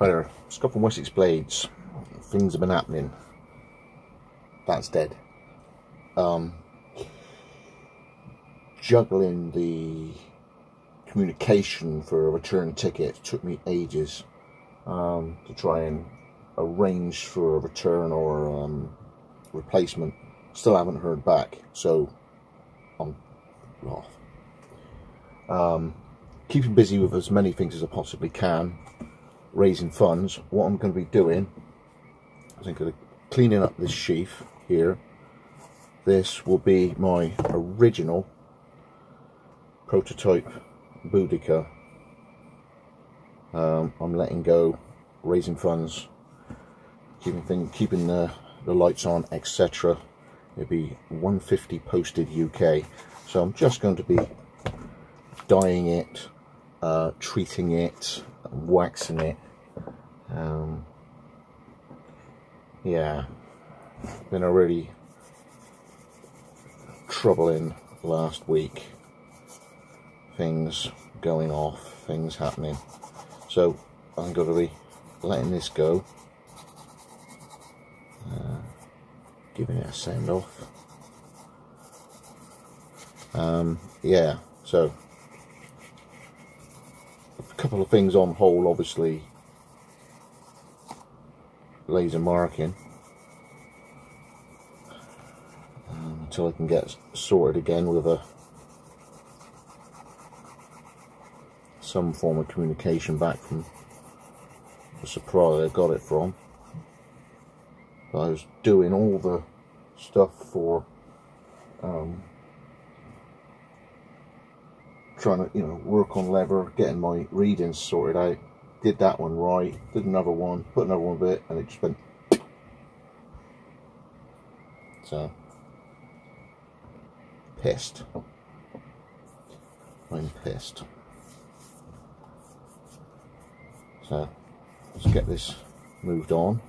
Right, Scott Wessex Blades. Things have been happening. That's dead. Um, juggling the communication for a return ticket took me ages um, to try and arrange for a return or um, replacement. Still haven't heard back, so I'm off. Um, keeping busy with as many things as I possibly can, raising funds. What I'm going to be doing is I'm going to cleaning up this sheath here. This will be my original prototype Boudica. Um, I'm letting go, raising funds, keeping thing, keeping the, the lights on, etc. It'll be 150 posted UK. So I'm just going to be dyeing it, uh, treating it, waxing it. Um, yeah, been a really troubling last week. Things going off, things happening. So I'm going to be letting this go. Uh, giving it a send off. Um, yeah, so couple of things on hold, obviously. Laser marking. Um, until I can get sorted again with a some form of communication back from the supplier I got it from. I was doing all the stuff for um, trying to, you know, work on lever, getting my readings sorted out. Did that one right, did another one, put another one bit, and it just went. So, pissed. I'm pissed. So, let's get this moved on.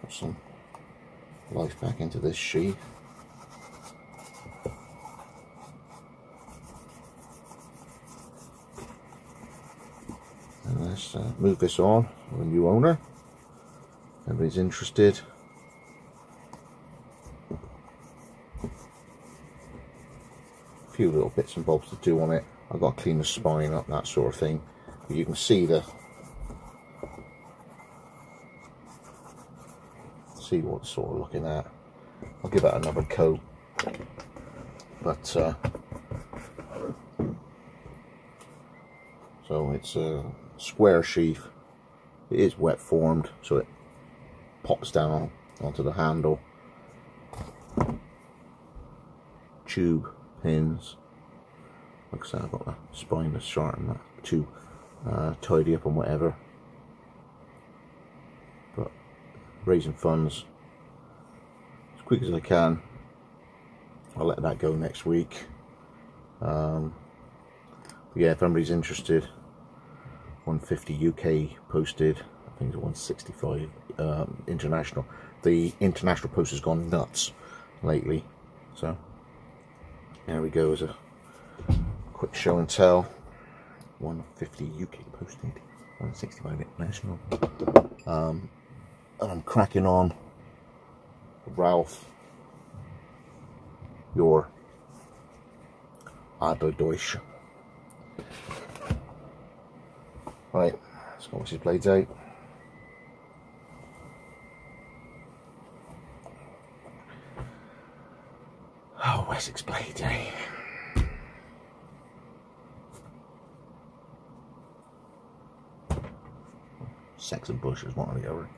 Put some life back into this sheath. And let's uh, move this on with a new owner. Everybody's interested. A few little bits and bobs to do on it. I've got to clean the spine up, that sort of thing. But you can see the see what sort of looking at. I'll give that another coat. But uh, so it's a square sheath. It is wet formed, so it pops down onto the handle. Tube pins. Like I said, I've got the spine that's short and that to uh, tidy up and whatever. But raising funds as quick as I can. I'll let that go next week. Um, yeah, if anybody's interested, 150 UK posted. I think it's 165 um, international. The international post has gone nuts lately. So there we go as a quick show and tell. 150 UK posted, 165 international. Um, and I'm cracking on Ralph, your Adler Deutsch. Right, let's go watch his blades out. Oh, Wessex blades, eh? Saxon bushes, one of the other.